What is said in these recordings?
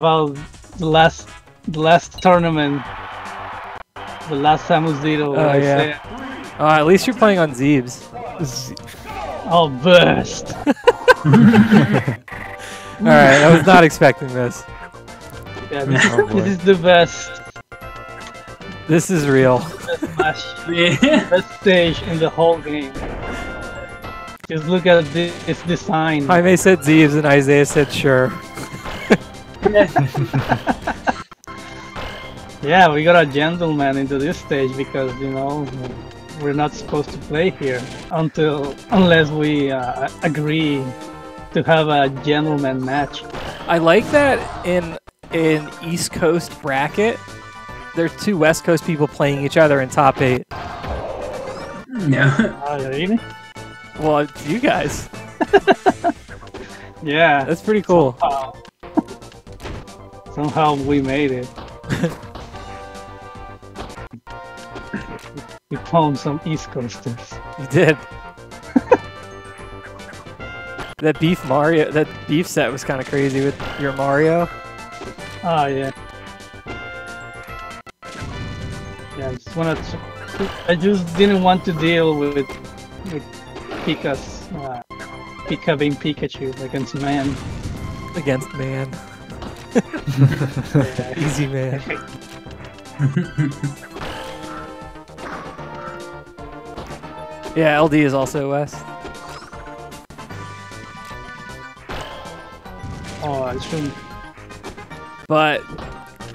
about the last the last tournament, the last Samus Zero. Oh, I yeah. Uh, at least you're playing on Zebes. Z- Oh, burst! Alright, I was not expecting this. Yeah, this, Oh, this is the best, This is real. best match, Yeah. best stage in the whole game. Just look at this, this design. Jaime said Zebes and Isai said sure. Yeah, we got a gentleman into this stage because you know we're not supposed to play here until unless we uh, agree to have a gentleman match. I like that in in East Coast bracket, there's two West Coast people playing each other in top eight. Yeah. Oh, really? Well, it's you guys. Yeah. That's pretty cool. Somehow, somehow we made it. we found some East Coasters. You did. that beef Mario, that beef set was kind of crazy with your Mario. Oh yeah. Yeah, I just wanna. I just didn't want to deal with with Pika's uh, Pika being Pikachu against man. against man. Yeah. Easy man. Yeah, LD is also West. oh, I shouldn't. But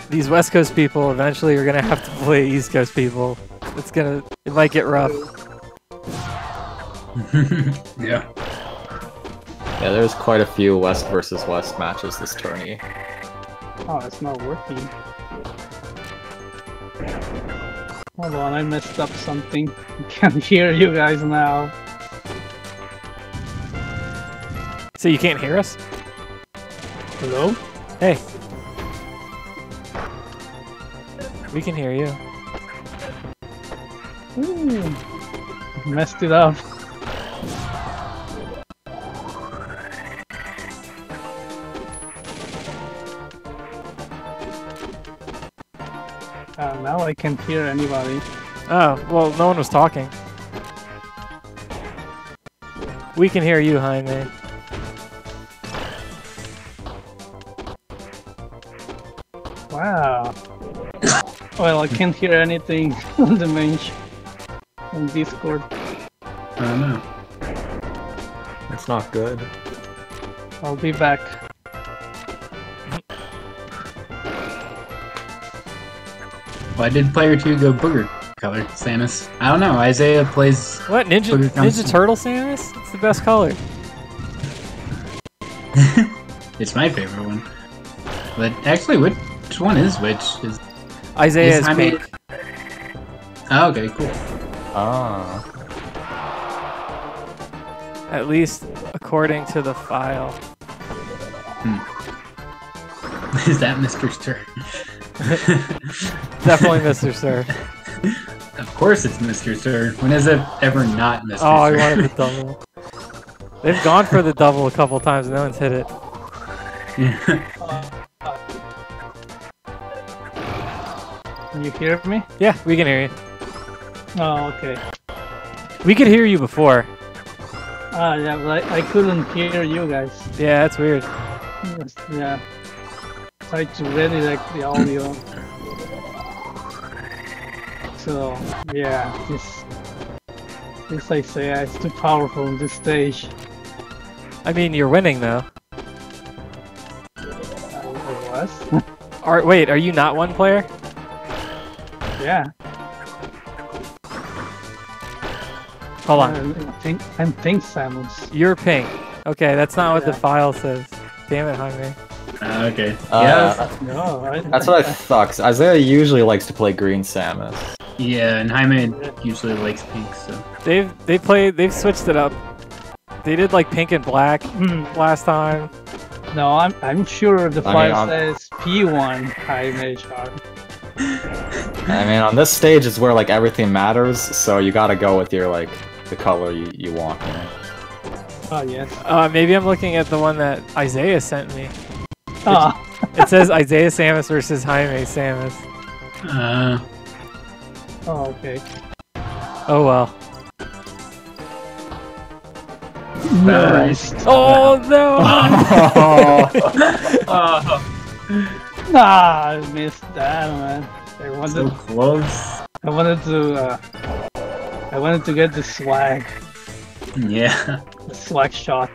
these West Coast people eventually are gonna have to play East Coast people. It's gonna it might get rough. yeah. Yeah, there's quite a few West versus West matches this tourney. Oh, it's not working. Hold on, I messed up something. I can't hear you guys now. So you can't hear us? Hello? Hey. We can hear you. Ooh, messed it up. I can't hear anybody. Oh, well no one was talking. We can hear you, Jaime. Wow. well, I can't hear anything on the main sh- on Discord. I don't know. It's not good. I'll be back. Why did player two go booger color, Samus? I don't know. Isai plays. What Ninja Ninja Turtle Samus? It's the best color. It's my favorite one. But actually, which one is which? Is Isai Is pink. oh, okay, cool. Ah. At least according to the file. is that Mr. Stir? Definitely Mr. Sir. of course, it's Mr. Stir. When is it ever not Mr. Sir? Oh, I wanted the double. They've gone for the double a couple times. No one's hit it. Can you hear me? Yeah, we can hear you. Oh, okay. We could hear you before. Ah, yeah, but I, I couldn't hear you guys. Yeah, that's weird. Yes, Yeah. I try to redirect the audio. So, yeah, this. This Isai is too powerful on this stage. I mean, you're winning though. I, was. Are wait, are you not one player? yeah. Hold on. I think I'm Pink Samus. You're pink. Okay, that's not what the file says. Damn it, Jaime. Ah, okay. Uh, yeah, No, I, That's what I thought. 'cause Isai usually likes to play Green Samus. yeah, and Jaime usually likes pink, so. They've they played they've switched it up. They did like pink and black last time. no, I'm I'm sure the I mean, file I'm- says P1 Jaime. I mean, on this stage is where like everything matters, so you gotta go with your like the color you, you want. You know? Oh yes. Uh, maybe I'm looking at the one that Isai sent me. Ah, It says Isai Samus versus Jaime Samus. Uh, Oh, okay. Oh well. Nice. Oh no! oh, Nah, I missed that, man. I wanted so wanted, close. I wanted to, uh, I wanted to get the swag, Yeah. the swag shot.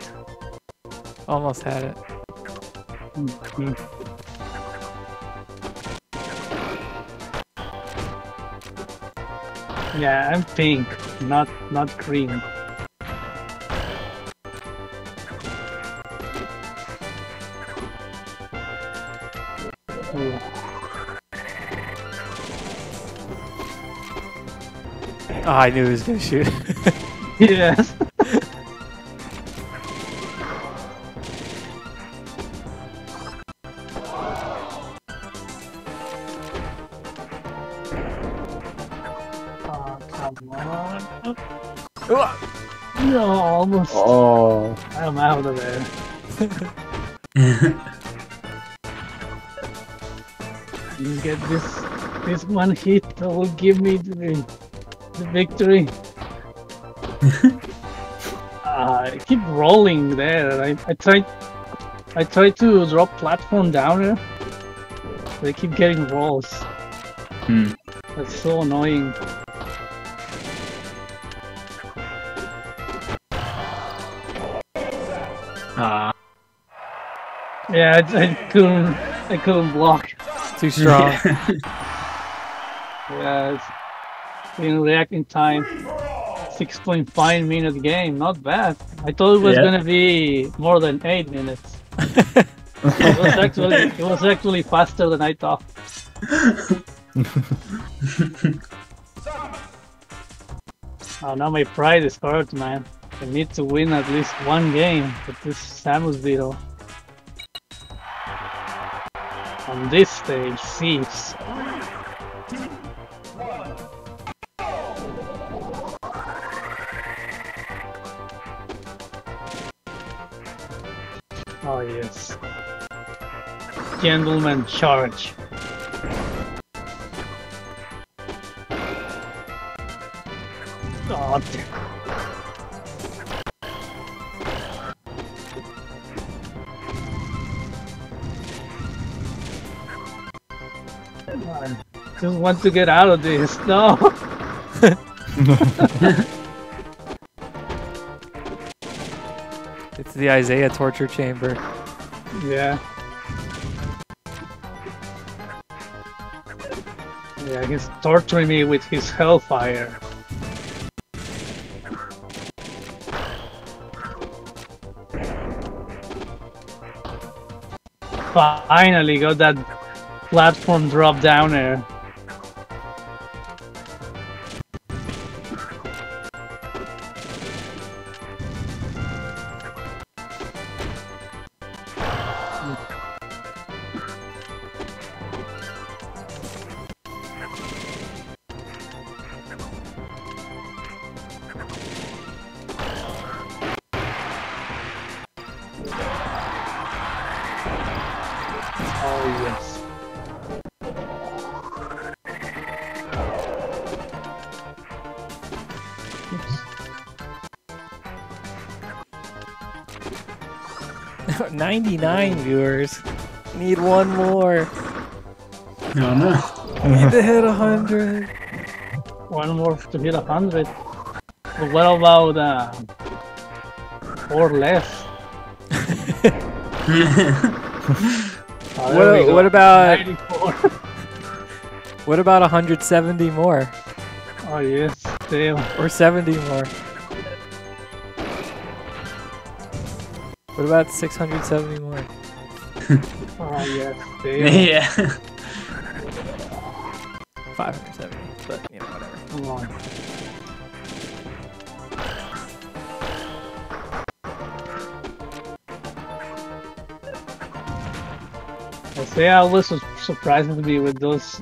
Almost had it. Mhm. Yeah, I'm pink, not not green. Oh, I knew he was gonna shoot. Yes. You get this this one hit that will give me the, the victory. uh, I keep rolling there. I, I tried I tried to drop platform down there. They keep getting rolls. Hmm. That's so annoying. Ah, Yeah, I, I couldn't I couldn't block. Too strong. Yeah, it's in reacting time. 6.5 minute game, not bad. I thought it was Yeah. gonna be more than 8 minutes. it was actually it was actually faster than I thought. Oh, now my pride is hurt, man. I need to win at least one game with this Samus Beetle. On this stage, Thieves. Oh yes. Gentleman charge. God. Want to get out of this. No. it's the Isai torture chamber. Yeah. Yeah, he's torturing me with his hellfire. Finally got that platform drop down there. 99 viewers. Need one more. No, no. Need to hit 100. One more to hit 100. Uh, ah, what about uh, four less? what, what about 94. what about 170 more? Oh yes, damn. Or 70 more. What about 670 more? Oh yes, damn. yeah. 570, but you know whatever. Isai I was su- surprised me with those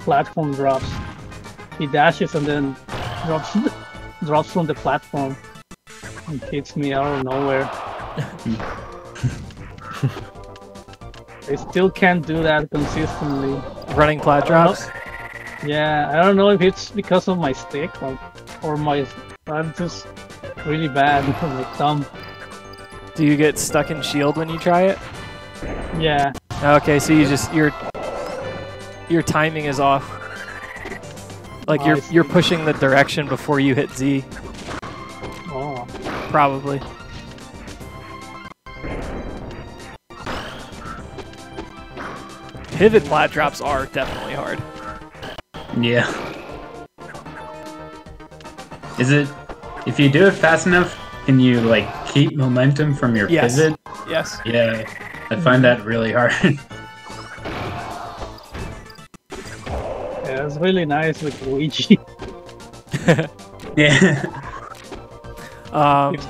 platform drops. He dashes and then drops drops from the platform and hits me out of nowhere. I still can't do that consistently. Running plat I don't know. drops. Yeah, I don't know if it's because of my stick or, or my. I'm just really bad with my thumb. Do you get stuck in shield when you try it? Yeah, Okay, so you just your your timing is off. Like Oh, you're you're pushing the direction before you hit Z, oh, probably. Pivot plat drops are definitely hard. Yeah. Is it if you do it fast enough, can you like keep momentum from your Yes. pivot? Yes. Yeah. I find that really hard. yeah, it's really nice with Luigi. yeah. Um, Gives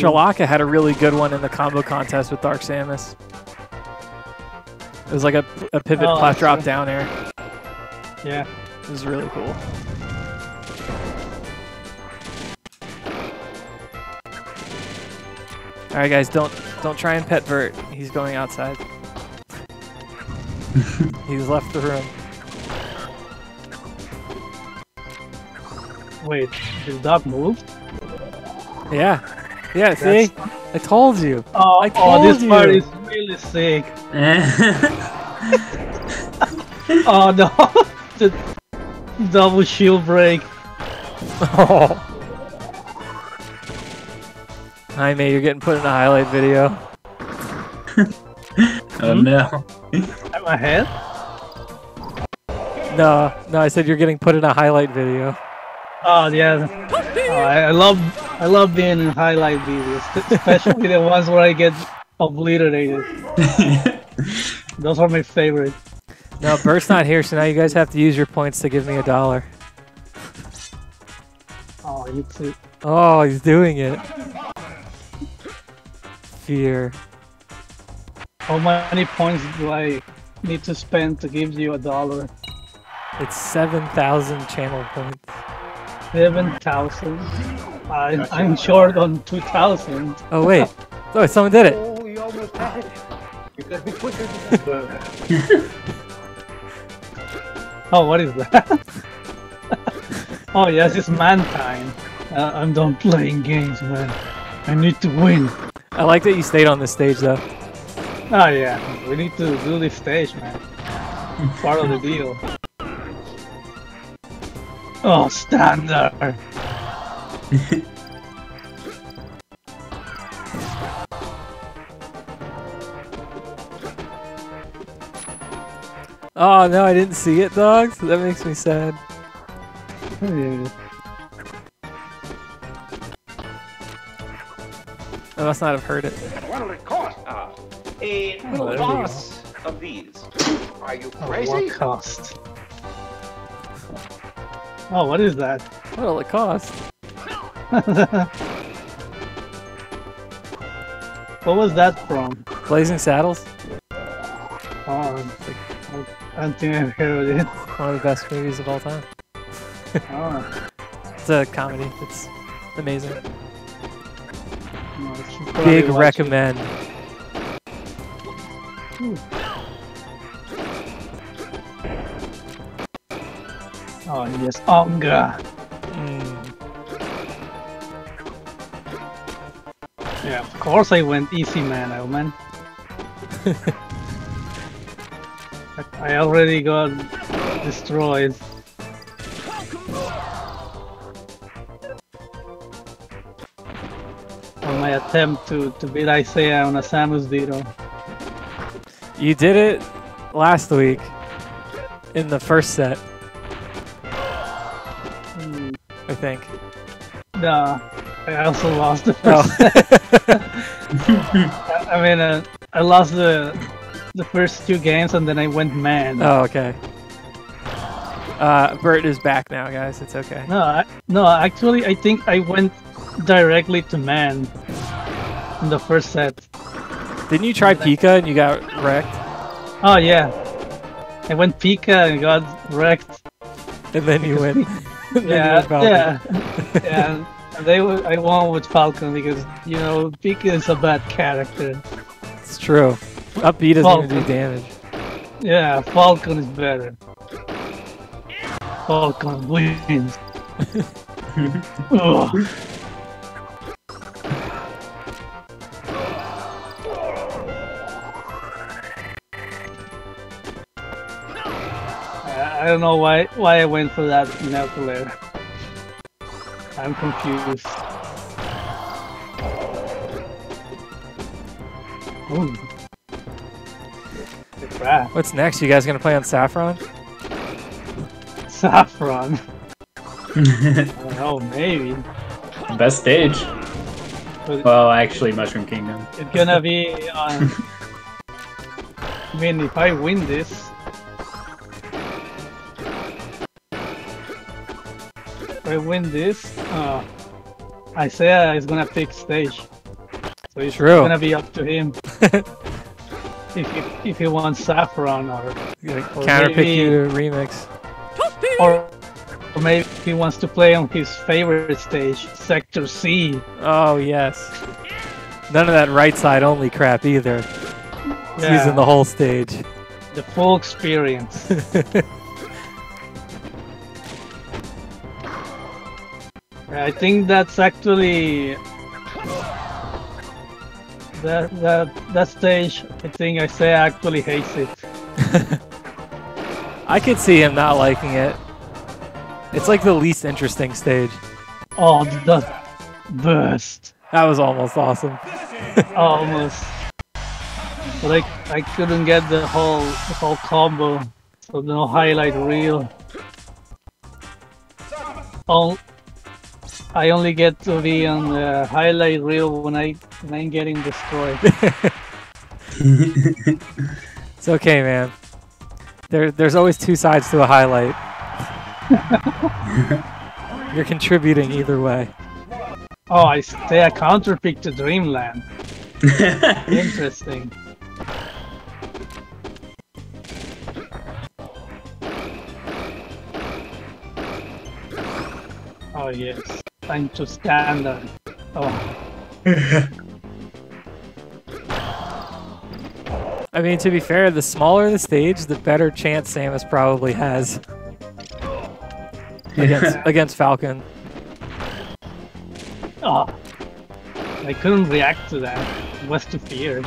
you. Shalaka had a really good one in the combo contest with Dark Samus. It was like a, a pivot Oh, plat drop see. down air. Yeah, It was really cool. All right, guys, don't don't try and pet Vert. He's going outside. He's left the room. wait, did dog move? Yeah, yeah. See, That's- I told you. Oh, I oh, this told part is really sick. Oh no, the double shield break. Oh. Hi, mate. You're getting put in a highlight video. oh no. Am I ahead? No, no. I said you're getting put in a highlight video. Oh yeah. Oh, I, I love I love being in highlight videos, especially the ones where I get obliterated. Those are my favorite. No, Bert's not here, so now you guys have to use your points to give me a dollar. Oh, you too. Oh, he's doing it. Fear. How many points do I need to spend to give you a dollar? It's 7,000 channel points. Seven thousand. I I'm short on two thousand. Oh, wait. Oh, someone did it. Oh, you almost had it. You gotta be quicker than that. What is that? oh yes, it's man time. Uh, I'm done playing games, man. I need to win. I like that you stayed on this stage, though. Oh yeah, we need to do this stage, man. Part of the deal. Oh, standard. Oh, no, I didn't see it, dogs. That makes me sad. Yeah. I must not have heard it. What'll it cost? Uh, a Oh, little there we box of these. Are you Oh, crazy? what cost? Oh, what is that? What'll it cost? what was that from? Blazing Saddles? Oh, I don't think I've heard of it. One of the best movies of all time. Oh, It's a comedy. It's amazing. no, I should probably Big recommend. Oh yes, Onga. Mm. Yeah, of course I went easy, man. I man. I already got destroyed. On my attempt to, to beat Isai on a Samus Ditto. You did it last week in the first set, Hmm, I think. Nah, I also lost the Oh. first. I I mean, uh, I lost the the first two games and then I went man. oh, okay. Uh, Bert is back now, guys. It's okay. No, I, no, actually, I think I went directly to man in the first set. Didn't you try Pika and you got wrecked? Oh yeah, I went Pika and got wrecked. And then you went. then you Yeah, went yeah, yeah. And they, I won with Falcon because you know Pika is a bad character. It's true. Up B doesn't even do damage. Yeah, Falcon is better. Falcon wins. Ugh. I I don't know why why I went for that Nephilim. I'm confused. Ooh. Good. What's next? You guys gonna play on Saffron? Saffron. I don't know, maybe. Best stage. Well, actually, Mushroom Kingdom. it's gonna be on. I mean, if I win this. If I win this, uh, Isai is gonna pick stage. So it's True. gonna be up to him. if he, if he wants Saffron or Like, counterpick maybe- you to remix. or or maybe he wants to play on his favorite stage, Sector C. Oh yes. None of that right side only crap either. Yeah. using the whole stage. The full experience. I think that's actually that that that stage. I think Isai I actually hates it. I could see him not liking it. It's like the least interesting stage. Oh, the burst That was almost awesome. almost. But I I couldn't get the whole the whole combo, so no highlight reel. Oh, I only get to be on the highlight reel when I when I'm getting destroyed. It's okay, man. There, there's always two sides to a highlight. You're contributing either way. Oh, Isai a counterpick to Dreamland. Interesting. Oh yes, time to stand up. Oh, I mean, to be fair, the smaller the stage, the better chance Samus probably has against against Falcon. oh. I couldn't react to that. It was too fear.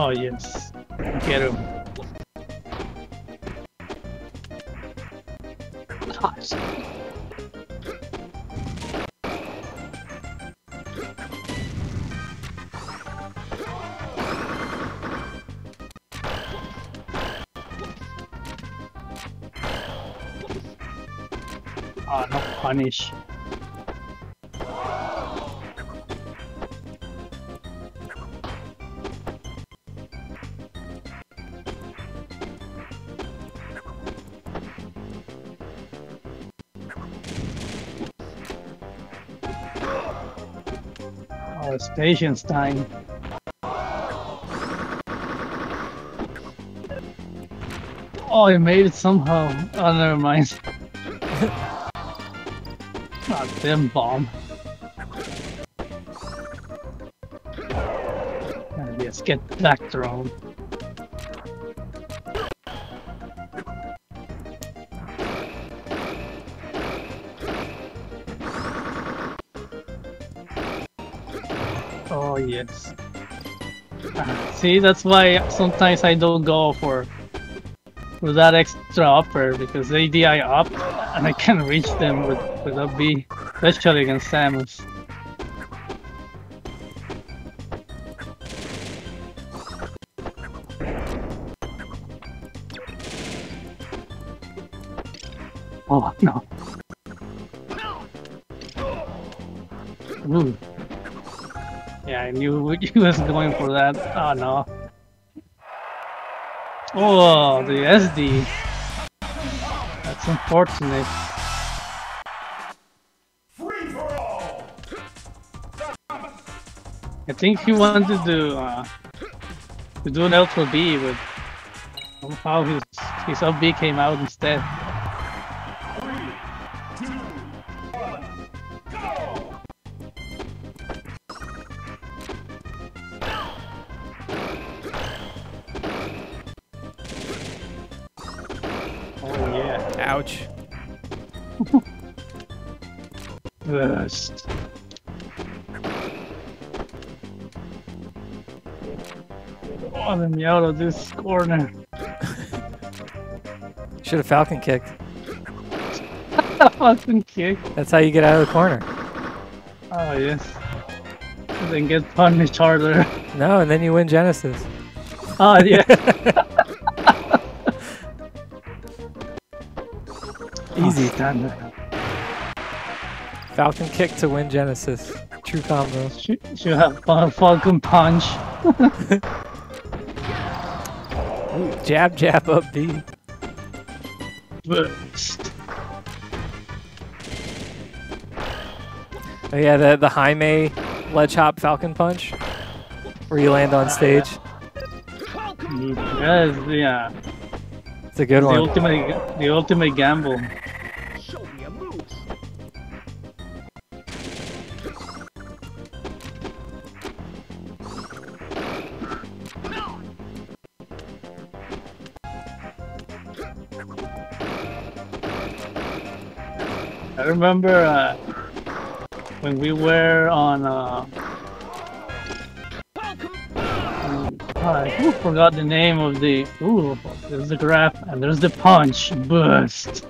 Oh yes, get him. Gosh. Oh, no punish. Oh, it's patience time. Oh, I made it somehow. Oh, never mind. Not them bomb. Yes, get back thrown. See, that's why sometimes I don't go for for that extra upper because they DI up and I can reach them with with a B, especially against Samus. Oh no. Ooh. Yeah, I knew he was going for that. Oh no. Oh, the SD. That's unfortunate. I think he wanted to uh, to do an Ultra B, but somehow his his up B came out instead. Me out of this corner. Should have Falcon kicked. Fucking kick. That's how you get out of the corner. Oh, yes. And then get punished harder. No, and then you win Genesis. Oh, yeah. Easy. Oh. Falcon kick to win Genesis. True combo. Should, should have fun, Falcon Punch. Jab, jab, up B. Oh yeah, the the Jaime ledge hop Falcon punch, where you land on stage. Yes, yeah. It's a good The one. ultimate, the ultimate gamble. I remember uh, when we were on. Uh, um, I forgot the name of the. Ooh, there's the graph and there's the punch burst.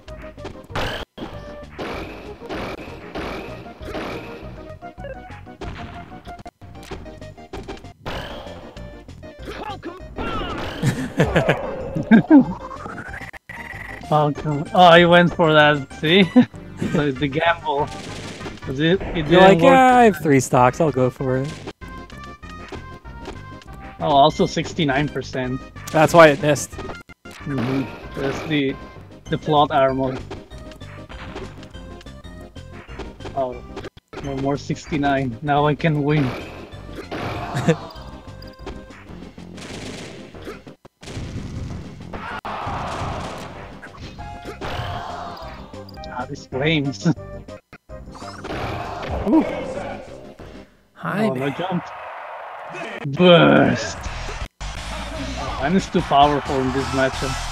Falcon. Oh, I went for that. See, so the gamble. It, it You're like, work. yeah, I have three stocks. I'll go for it. Oh, also 69%. That's why it missed. Mm-hmm. That's the the plot armor. Oh, no more 69. Now I can win. Flames. Ooh. oh, Jaime. no jump. Burst. Oh, mine is too powerful in this matchup.